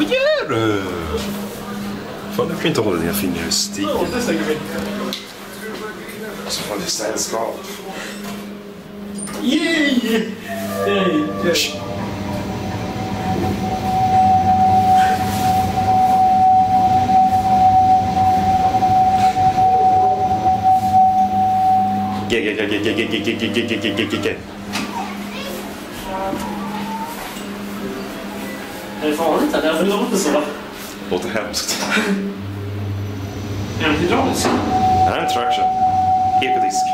vad gör du? Fan, du kan inte hålla dina fingrar i. Så sällskap. Yay! Hey, Är det farligt här? Därför låter det så. Låter hemskt. Är den hydraulisk? Det här är en traction. Ekodisk.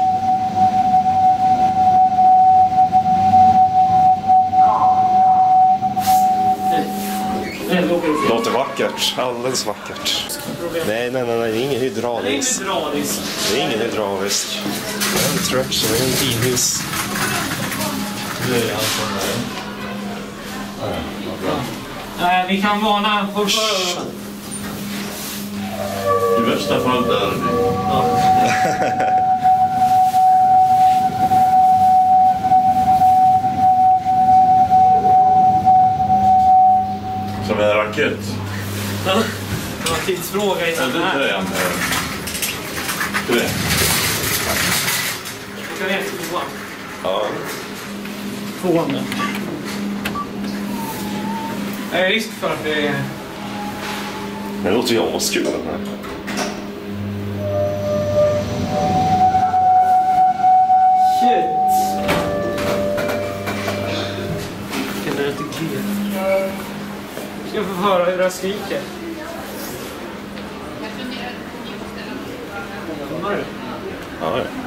Det låter vackert. Alldeles vackert. Nej, nej, nej, nej. Det är ingen är hydraulisk. Det är ingen hydraulisk. Det är en traction. Det är en bilhiss. Nej, vi kan varna förhållanden. I värsta fall dör vi. Som en raket. Det var tidsfråga Ja, innan det den här. är en... Det. Vi kan efter tvåan. Ja. Tvåan då. Det är risk för att det... Det låter ju askul. Shit! Vilken röd teknik. Ska få höra hur jag skriker. Jag funderar på att ställa mig. Ja, ja.